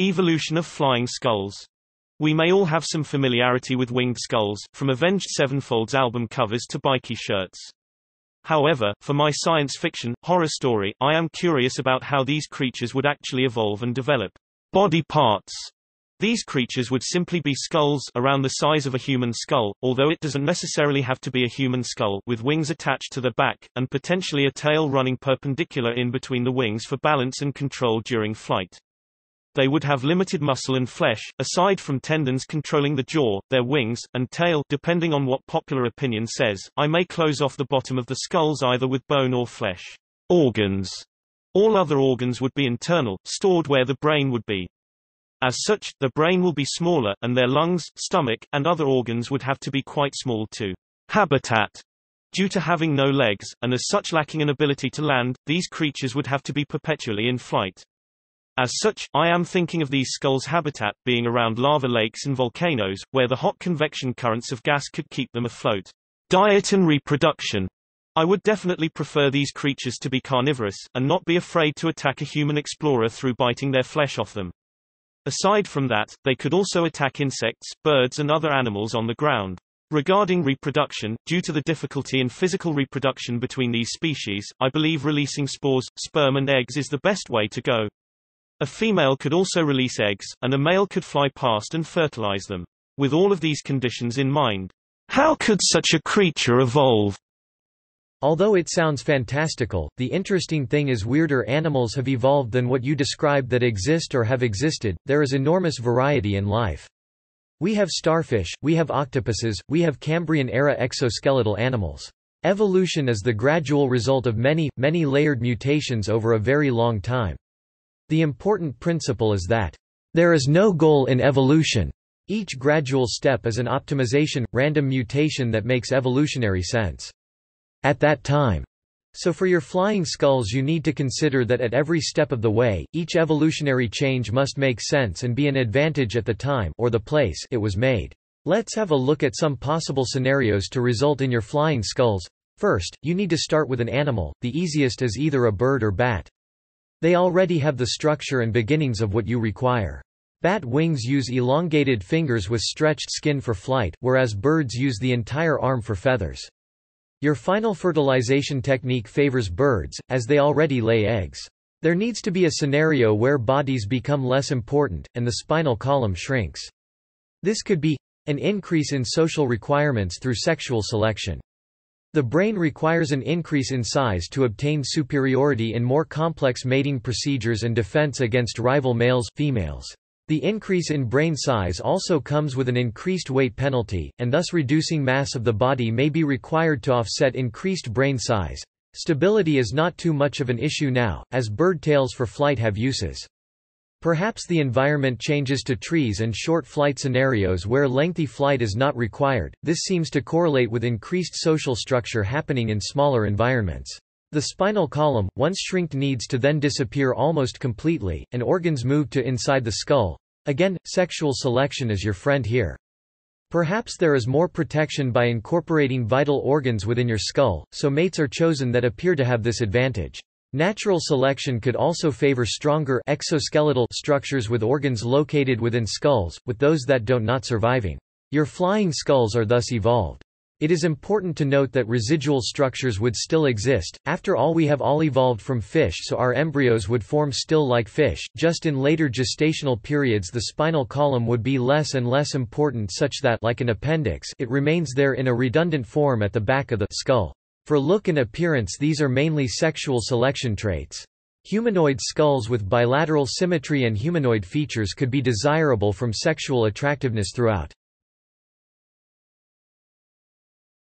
Evolution of flying skulls. We may all have some familiarity with winged skulls, from Avenged Sevenfold's album covers to bikie shirts. However, for my science fiction, horror story, I am curious about how these creatures would actually evolve and develop body parts. These creatures would simply be skulls around the size of a human skull, although it doesn't necessarily have to be a human skull, with wings attached to the back, and potentially a tail running perpendicular in between the wings for balance and control during flight. They would have limited muscle and flesh, aside from tendons controlling the jaw, their wings, and tail depending on what popular opinion says. I may close off the bottom of the skulls either with bone or flesh. Organs. All other organs would be internal, stored where the brain would be. As such, the brain will be smaller, and their lungs, stomach, and other organs would have to be quite small too. Habitat. Due to having no legs, and as such lacking an ability to land, these creatures would have to be perpetually in flight. As such, I am thinking of these skulls' habitat being around lava lakes and volcanoes, where the hot convection currents of gas could keep them afloat. Diet and reproduction. I would definitely prefer these creatures to be carnivorous, and not be afraid to attack a human explorer through biting their flesh off them. Aside from that, they could also attack insects, birds and other animals on the ground. Regarding reproduction, due to the difficulty in physical reproduction between these species, I believe releasing spores, sperm and eggs is the best way to go. A female could also release eggs, and a male could fly past and fertilize them. With all of these conditions in mind, how could such a creature evolve? Although it sounds fantastical, the interesting thing is weirder animals have evolved than what you described that exist or have existed, there is enormous variety in life. We have starfish, we have octopuses, we have Cambrian-era exoskeletal animals. Evolution is the gradual result of many, many layered mutations over a very long time. The important principle is that there is no goal in evolution. Each gradual step is an optimization, random mutation that makes evolutionary sense. At that time. So for your flying skulls you need to consider that at every step of the way, each evolutionary change must make sense and be an advantage at the time or the place it was made. Let's have a look at some possible scenarios to result in your flying skulls. First, you need to start with an animal, the easiest is either a bird or bat. They already have the structure and beginnings of what you require. Bat wings use elongated fingers with stretched skin for flight, whereas birds use the entire arm for feathers. Your final fertilization technique favors birds, as they already lay eggs. There needs to be a scenario where bodies become less important, and the spinal column shrinks. This could be an increase in social requirements through sexual selection. The brain requires an increase in size to obtain superiority in more complex mating procedures and defense against rival males, females. The increase in brain size also comes with an increased weight penalty, and thus reducing mass of the body may be required to offset increased brain size. Stability is not too much of an issue now, as bird tails for flight have uses. Perhaps the environment changes to trees and short flight scenarios where lengthy flight is not required, this seems to correlate with increased social structure happening in smaller environments. The spinal column, once shrinked needs to then disappear almost completely, and organs move to inside the skull. Again, sexual selection is your friend here. Perhaps there is more protection by incorporating vital organs within your skull, so mates are chosen that appear to have this advantage. Natural selection could also favor stronger exoskeletal structures with organs located within skulls, with those that don't not surviving. Your flying skulls are thus evolved. It is important to note that residual structures would still exist, after all we have all evolved from fish so our embryos would form still like fish, just in later gestational periods the spinal column would be less and less important such that like an appendix it remains there in a redundant form at the back of the skull. For look and appearance these are mainly sexual selection traits. Humanoid skulls with bilateral symmetry and humanoid features could be desirable from sexual attractiveness throughout.